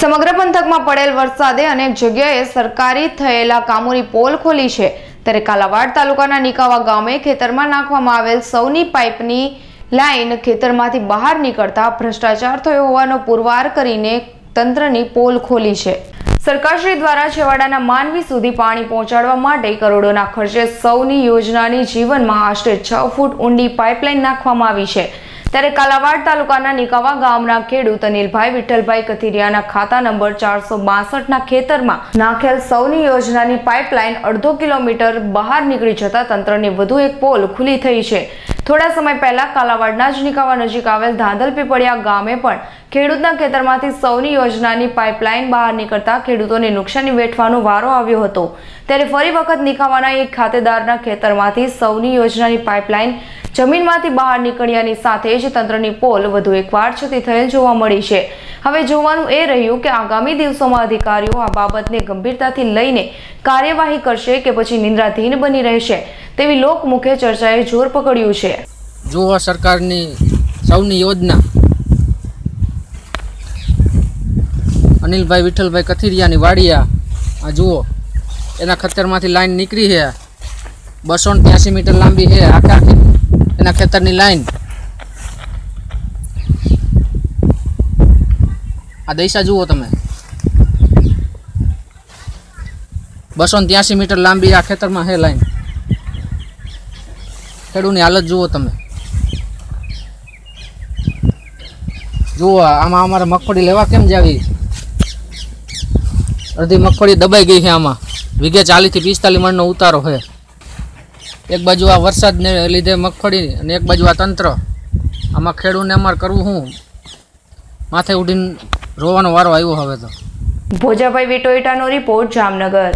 સમગ્ર પંથકમાં પડેલ વરસાદે અનેક જગ્યાએ સરકારી થયેલા કામોની પોલ ખોલી છે. ત્યારે કાલાવાડ તાલુકાના નિકાવા ગામે ખેતરમાં નાખવામાં આવેલ સૌની પાઇપની લાઈન ખેતરમાંથી બહાર નીકળતા ભ્રષ્ટાચાર થયો હોવાનો પુરવાર કરીને તંત્રની પોલ ખોલી છે. સરકારશ્રી દ્વારા છેવાડાના માનવી સુધી પાણી પહોંચાડવા માટે કરોડોના ખર્ચે સૌની યોજનાની જીવનમાં આશરે છ ફૂટ ઊંડી પાઇપલાઇન નાખવામાં આવી છે. ત્યારે કાલાવાડ તાલુકાના નિકાવા ગામના ખેડૂત અનિલભાઈ વિઠ્ઠલભાઈ કથિરિયાના ખાતા નંબર ચારસો બાસઠના ખેતરમાં નાખેલ સૌની યોજનાની પાઇપલાઇન અડધો કિલોમીટર બહાર નીકળી જતા તંત્રની વધુ એક પોલ ખુલ્લી થઈ છે. થોડા સમય પહેલા કાલાવાડના જ નિકાવા નજીક આવેલ ધાંધલ પીપળિયા ગામે પણ ખેડૂતના ખેતરમાંથી સૌની યોજનાની પાઇપલાઇન બહાર નીકળતા ખેડૂતોને નુકસાની વેઠવાનો વારો આવ્યો હતો. ત્યારે ફરી વખત નિકાવાના એક ખાતેદારના ખેતરમાંથી સૌની યોજનાની પાઇપલાઇન જમીનમાંથી બહાર નીકળ્યાની સાથે જ તંત્રની પોલ વધુ એકવાર છતી થયેલ જોવા મળી છે. હવે જોવાનું એ રહ્યું કે આગામી દિવસોમાં અધિકારીઓ આ બાબતને ગંભીરતાથી લઈને કાર્યવાહી કરશે કે પછી નિંદ્રાધીન બની રહેશે, તેવી લોકમુખે ચર્ચાએ જોર પકડ્યું છે. જુઓ સરકારની સૌની યોજના. અનિલભાઈ વિઠ્ઠલભાઈ કથિરિયાની વાડિયા. આ જુઓ, એના ખતરમાંથી લાઈન નીકળી છે. બસો ત્યાસી મીટર લાંબી છે આખા આખી એના ખેતરની લાઈન આ દૈસા જુઓ તમે. બસો ત્યાસી મીટર લાંબી આ ખેતરમાં હે લાઈન ખેડૂતની હાલત જુઓ તમે. જુઓ, આમાં અમારે મગફળી લેવા કેમ જાવી? અડધી મગફળી દબાઈ ગઈ છે આમાં. વીઘે ચાલીસથી પિસ્તાલીસ મણનો ઉતારો છે. એક બાજુ આ વરસાદને લીધે મગફળી અને એક બાજુ આ તંત્ર. આમાં ખેડૂતને અમારે કરવું શું માથે ઉડીને રોવાનો વારો આવ્યો હવે તો. ભોજાભાઈ વિટોઈટાનો રિપોર્ટ જામનગર.